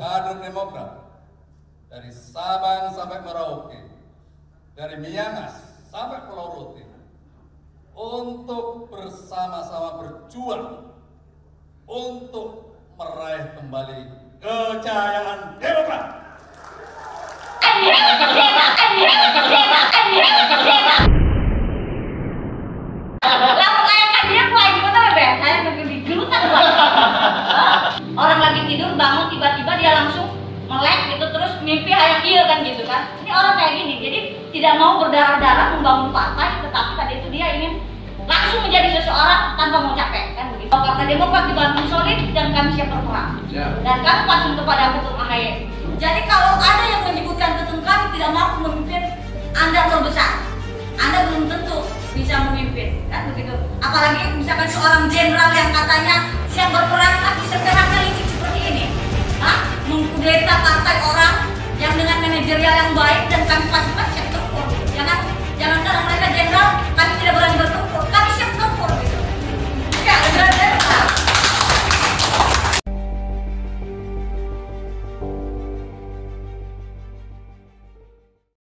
kader Demokrat dari Sabang sampai Merauke, dari Miangas sampai Pulau Rote, untuk bersama-sama berjuang untuk meraih kembali kejayaan Demokrat. Tidur bangun tiba-tiba dia langsung melek gitu terus mimpi hayang iya kan gitu kan. Ini orang kayak gini, jadi tidak mau berdarah-darah membangun partai, tetapi tadi itu dia ingin langsung menjadi seseorang tanpa mau capek kan begitu. Partai Demokrat dibantu solid dan kami siap berperang. Dan kami pasung kepada ketum AHY. Jadi kalau ada yang menyebutkan ketum kami tidak mampu memimpin, Anda terbesar. Anda belum tentu bisa memimpin, kan begitu. Apalagi misalkan seorang jenderal yang katanya siap berperang tapi sekarangnya